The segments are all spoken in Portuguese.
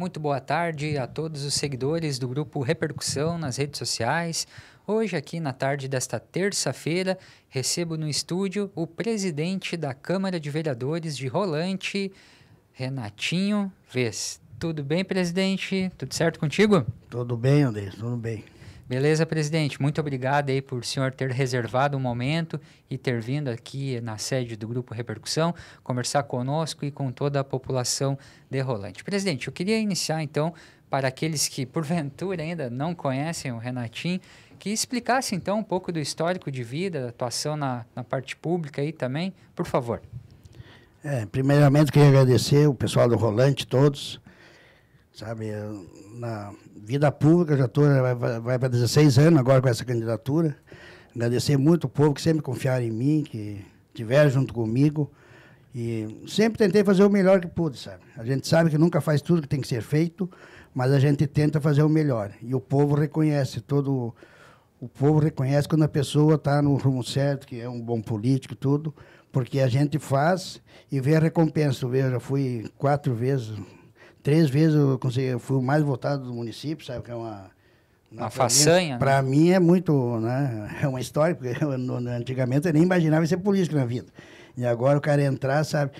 Muito boa tarde a todos os seguidores do grupo Repercussão nas redes sociais. Hoje, aqui na tarde desta terça-feira, recebo no estúdio o presidente da Câmara de Vereadores de Rolante, Renatinho Vez. Tudo bem, presidente? Tudo certo contigo? Tudo bem, André, tudo bem. Beleza, presidente. Muito obrigado aí por o senhor ter reservado um momento e ter vindo aqui na sede do Grupo Repercussão conversar conosco e com toda a população de Rolante. Presidente, eu queria iniciar então para aqueles que porventura ainda não conhecem o Renatinho, que explicasse então um pouco do histórico de vida, atuação na, na parte pública aí também, por favor. É, primeiramente queria agradecer o pessoal do Rolante todos, sabe, na vida pública, já estou, vai, vai para 16 anos agora com essa candidatura. Agradecer muito o povo que sempre confiaram em mim, que estiveram junto comigo. E sempre tentei fazer o melhor que pude, sabe? A gente sabe que nunca faz tudo que tem que ser feito, mas a gente tenta fazer o melhor. E o povo reconhece, todo o povo reconhece quando a pessoa está no rumo certo, que é um bom político e tudo, porque a gente faz e vê a recompensa. Eu já fui quatro vezes Três vezes eu, consegui, eu fui o mais votado do município, sabe? Que é uma. Uma façanha. Para mim, né? mim é muito. Né, é uma história, porque eu, antigamente eu nem imaginava ser político na vida. E agora o cara entrar, sabe?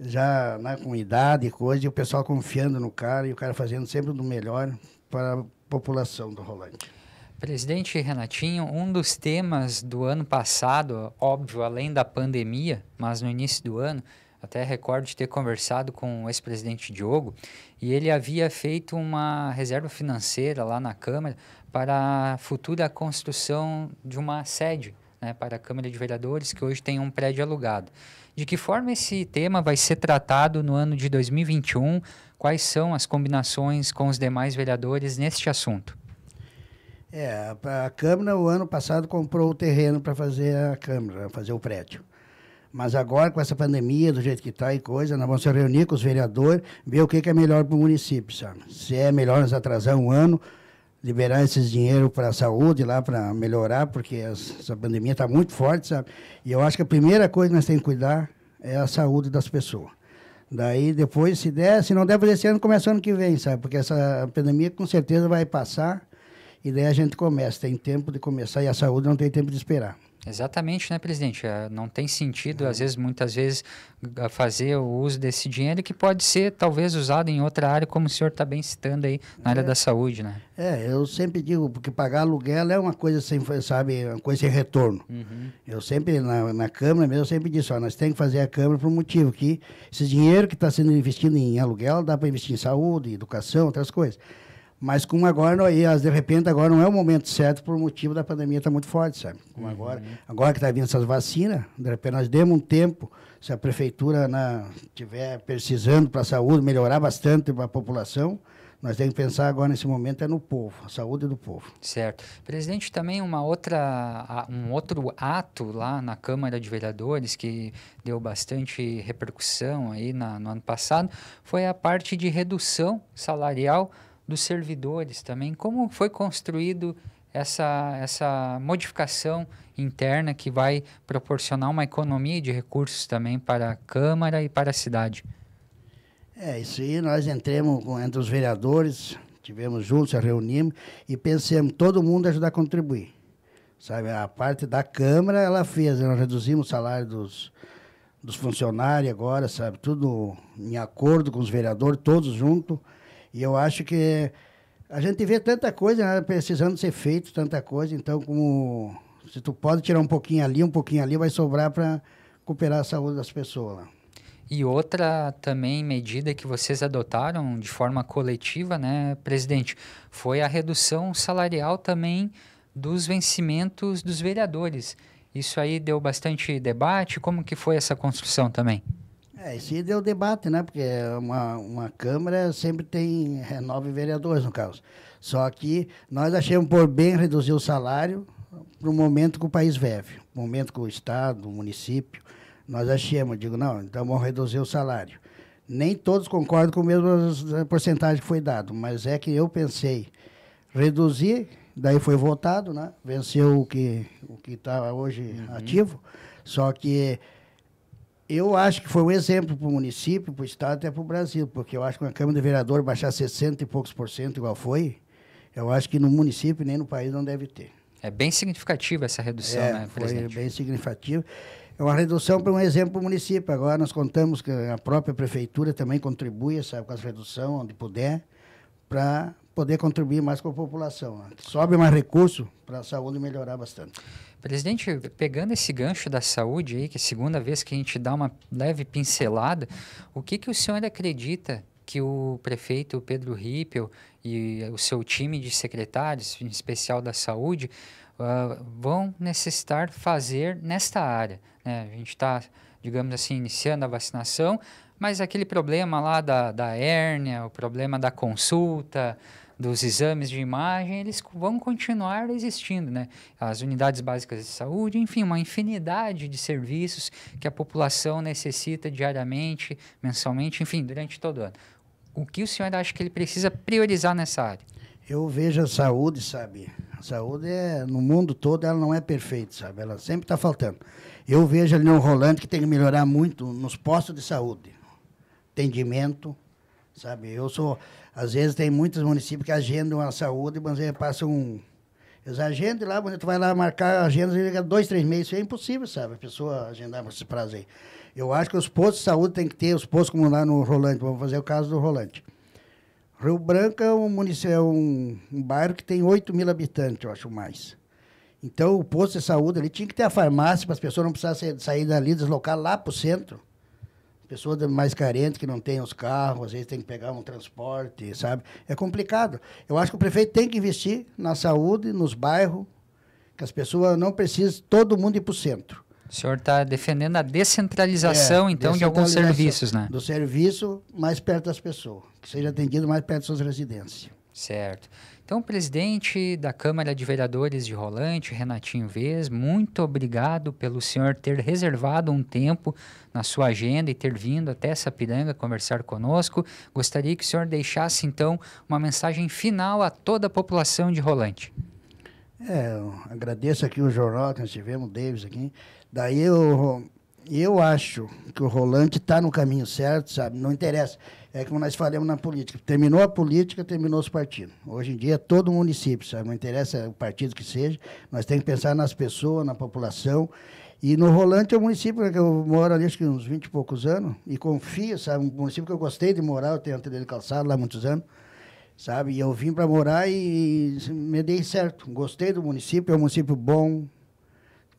Já né, com idade e coisa, e o pessoal confiando no cara, e o cara fazendo sempre do melhor para a população do Rolante. Presidente Renatinho, um dos temas do ano passado, óbvio, além da pandemia, mas no início do ano, até recordo de ter conversado com o ex-presidente Diogo e ele havia feito uma reserva financeira lá na Câmara para a futura construção de uma sede né, para a Câmara de Vereadores, que hoje tem um prédio alugado. De que forma esse tema vai ser tratado no ano de 2021? Quais são as combinações com os demais vereadores neste assunto? É, a Câmara, o ano passado, comprou o terreno para fazer a Câmara, fazer o prédio. Mas agora, com essa pandemia, do jeito que está e coisa, nós vamos se reunir com os vereadores, ver o que, que é melhor para o município, sabe? Se é melhor nós atrasar um ano, liberar esses dinheiro para a saúde lá, para melhorar, porque essa pandemia está muito forte, sabe? E eu acho que a primeira coisa que nós temos que cuidar é a saúde das pessoas. Daí, depois, se der, se não der para esse ano, começa ano que vem, sabe? Porque essa pandemia com certeza vai passar e daí a gente começa. Tem tempo de começar e a saúde não tem tempo de esperar. Exatamente, né, presidente? É, não tem sentido, às vezes, muitas vezes, fazer o uso desse dinheiro que pode ser, talvez, usado em outra área, como o senhor está bem citando aí, na é. área da saúde, né? É, eu sempre digo, porque pagar aluguel é uma coisa sem, sabe, uma coisa sem retorno. Uhum. Eu sempre, na, na Câmara mesmo, eu sempre disse, ó, nós temos que fazer a Câmara por um motivo, que esse dinheiro que está sendo investido em aluguel dá para investir em saúde, educação, outras coisas. Mas como agora, de repente, agora não é o momento certo por motivo da pandemia estar tá muito forte, sabe? Como uhum. agora, agora que está vindo essas vacinas, de repente nós demos um tempo, se a prefeitura estiver né, precisando para a saúde, melhorar bastante para a população, nós temos que pensar agora nesse momento é no povo, a saúde do povo. Certo. Presidente, também uma outra, um outro ato lá na Câmara de Vereadores que deu bastante repercussão aí na, no ano passado foi a parte de redução salarial dos servidores também. Como foi construído essa, essa modificação interna que vai proporcionar uma economia de recursos também para a Câmara e para a cidade? É, isso aí nós entramos entre os vereadores, tivemos juntos, reunimos e pensamos todo mundo ajudar a contribuir. Sabe, a parte da Câmara ela fez, nós reduzimos o salário dos, dos funcionários agora, sabe, tudo em acordo com os vereadores, todos juntos e eu acho que a gente vê tanta coisa né, precisando ser feito, tanta coisa, então como se tu pode tirar um pouquinho ali, um pouquinho ali, vai sobrar para recuperar a saúde das pessoas. E outra também medida que vocês adotaram de forma coletiva, né, presidente, foi a redução salarial também dos vencimentos dos vereadores. Isso aí deu bastante debate. Como que foi essa construção também? É, isso deu debate, né? Porque uma, uma Câmara sempre tem é, nove vereadores, no caso. Só que nós achamos por bem reduzir o salário para o momento que o país vive, momento que o Estado, o município, nós achamos, digo, não, então vamos reduzir o salário. Nem todos concordam com a mesma porcentagem que foi dado, mas é que eu pensei reduzir, daí foi votado, né? Venceu o que o que está hoje uhum. ativo, só que Eu acho que foi um exemplo para o município, para o Estado e até para o Brasil, porque eu acho que uma Câmara de Vereador baixar 60 e poucos por cento, igual foi, eu acho que no município nem no país não deve ter. É bem significativa essa redução, é, né, foi presidente? bem significativo. É uma redução para um exemplo para o município. Agora nós contamos que a própria prefeitura também contribui sabe, com as reduções, onde puder, para poder contribuir mais com a população. Sobe mais recurso para a saúde melhorar bastante. Presidente, pegando esse gancho da saúde aí, que é a segunda vez que a gente dá uma leve pincelada, o que, que o senhor acredita que o prefeito Pedro Rippel e o seu time de secretários, em especial da saúde, uh, vão necessitar fazer nesta área? Né? A gente está, digamos assim, iniciando a vacinação, mas aquele problema lá da, da hérnia, o problema da consulta, dos exames de imagem, eles vão continuar existindo, né? As unidades básicas de saúde, enfim, uma infinidade de serviços que a população necessita diariamente, mensalmente, enfim, durante todo o ano. O que o senhor acha que ele precisa priorizar nessa área? Eu vejo a saúde, sabe? A saúde é, no mundo todo, ela não é perfeita, sabe? Ela sempre está faltando. Eu vejo ali no Rolante que tem que melhorar muito nos postos de saúde. Atendimento, sabe? Eu sou às vezes tem muitos municípios que agendam a saúde, mas eles passam. Eles agendam lá, tu vai lá marcar agenda, liga dois, três meses. Isso é impossível, sabe? A pessoa agendar esse prazo aí. Eu acho que os postos de saúde tem que ter, os postos como lá no Rolante, vamos fazer o caso do Rolante. Rio Branco é um, município, é um, um bairro que tem 8 mil habitantes, eu acho mais. Então, o posto de saúde ali tinha que ter a farmácia para as pessoas não precisarem sair dali, deslocar lá para o centro pessoas mais carentes que não têm os carros, às vezes tem que pegar um transporte, sabe? É complicado. Eu acho que o prefeito tem que investir na saúde, nos bairros, que as pessoas não precisam, todo mundo ir para o centro. O senhor está defendendo a descentralização, é, então, de alguns serviços, né? Do serviço mais perto das pessoas, que seja atendido mais perto das suas residências. Certo. Então, presidente da Câmara de Vereadores de Rolante, Renatinho Vez, muito obrigado pelo senhor ter reservado um tempo na sua agenda e ter vindo até Sapiranga conversar conosco. Gostaria que o senhor deixasse, então, uma mensagem final a toda a população de Rolante. É, eu agradeço aqui o jornal que nós tivemos, o Davis aqui. Daí eu, eu acho que o Rolante está no caminho certo, sabe? Não interessa é como nós falamos na política. Terminou a política, terminou os partidos. Hoje em dia, todo município, sabe? Não interessa o partido que seja, nós temos que pensar nas pessoas, na população. E no Rolante é um município que eu moro ali, acho que uns 20 e poucos anos, e confio, sabe? Um município que eu gostei de morar, eu tenho dele calçado lá há muitos anos, sabe? E eu vim para morar e me dei certo. Gostei do município, é um município bom,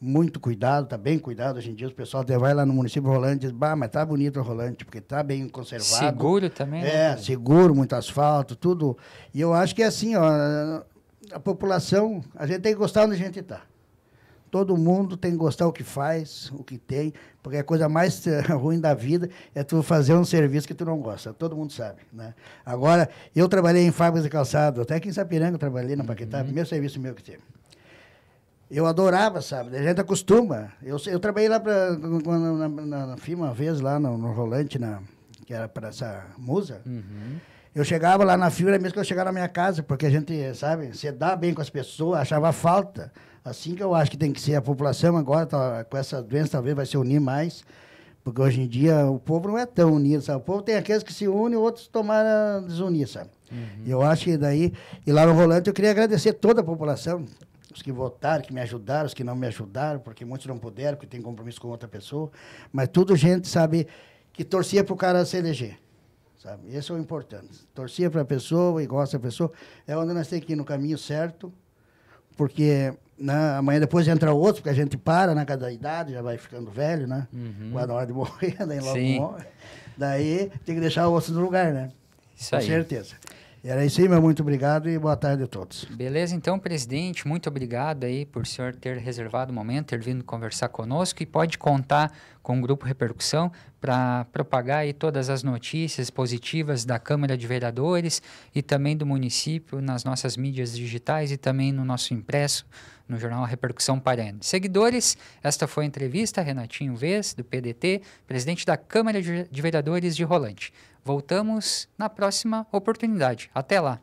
muito cuidado, está bem cuidado. Hoje em dia, o pessoal vai lá no município Rolante e diz, bah, mas tá bonito o Rolante, porque tá bem conservado. Seguro também, né? É, seguro, muito asfalto, tudo. E eu acho que é assim, ó, a população, a gente tem que gostar onde a gente está. Todo mundo tem que gostar o que faz, o que tem, porque a coisa mais ruim da vida é tu fazer um serviço que tu não gosta. Todo mundo sabe, né? Agora, eu trabalhei em fábricas de calçado, até aqui em Sapiranga eu trabalhei na Paquetá, uhum. primeiro serviço meu que teve. Eu adorava, sabe? A gente acostuma. Eu, eu trabalhei lá pra, na, na, na firma uma vez, lá no, no Rolante, na, que era para essa musa. Uhum. Eu chegava lá na fila mesmo que eu chegava na minha casa, porque a gente, sabe, se dá bem com as pessoas, achava falta. Assim que eu acho que tem que ser a população agora, tá, com essa doença, talvez vai se unir mais. Porque hoje em dia o povo não é tão unido, sabe? O povo tem aqueles que se unem outros tomaram desunir, sabe? Uhum. Eu acho que daí. E lá no Rolante eu queria agradecer toda a população, os que votaram, que me ajudaram, os que não me ajudaram, porque muitos não puderam, porque tem compromisso com outra pessoa. Mas tudo gente, sabe, que torcia para o cara se eleger. Sabe? Esse é o importante. Torcia para a pessoa e gosta da pessoa. É onde nós temos que ir no caminho certo, porque né, amanhã depois entra outro, porque a gente para na né, cada idade, já vai ficando velho, né? Uhum. Quando na hora de morrer, daí logo Sim. morre. Daí tem que deixar o outro no lugar, né? Isso Com aí. certeza. Era isso aí, meu. Muito obrigado e boa tarde a todos. Beleza, então, presidente, muito obrigado aí por o senhor ter reservado o momento, ter vindo conversar conosco. E pode contar com o Grupo Repercussão para propagar aí todas as notícias positivas da Câmara de Vereadores e também do município nas nossas mídias digitais e também no nosso impresso no jornal Repercussão Parendo. Seguidores, esta foi a entrevista Renatinho Vez, do PDT, presidente da Câmara de Vereadores de Rolante. Voltamos na próxima oportunidade. Até lá!